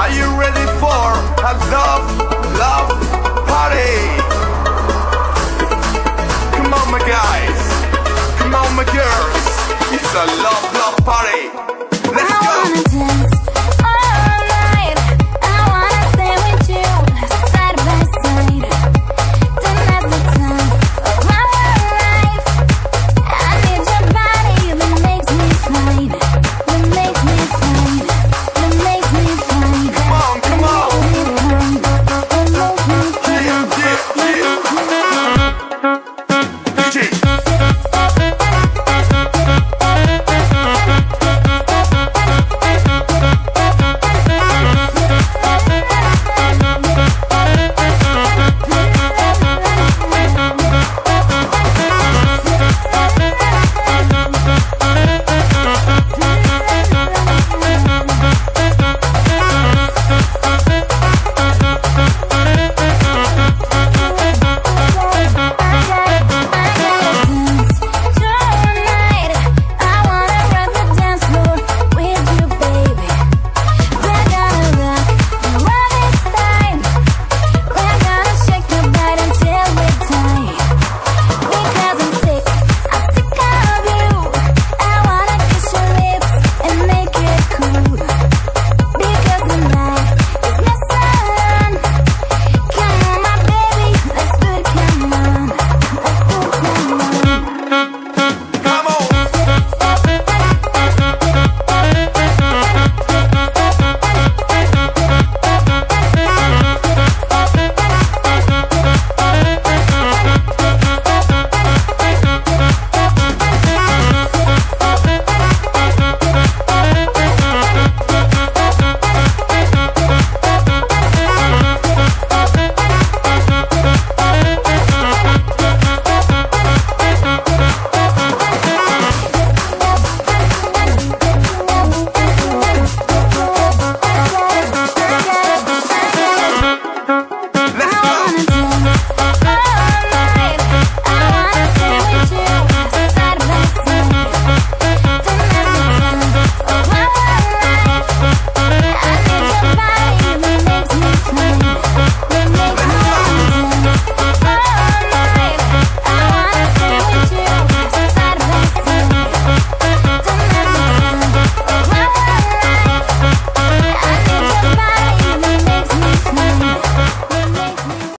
Are you ready for a love, love party? Come on, my guys. Come on, my girls. It's a love. Thank you.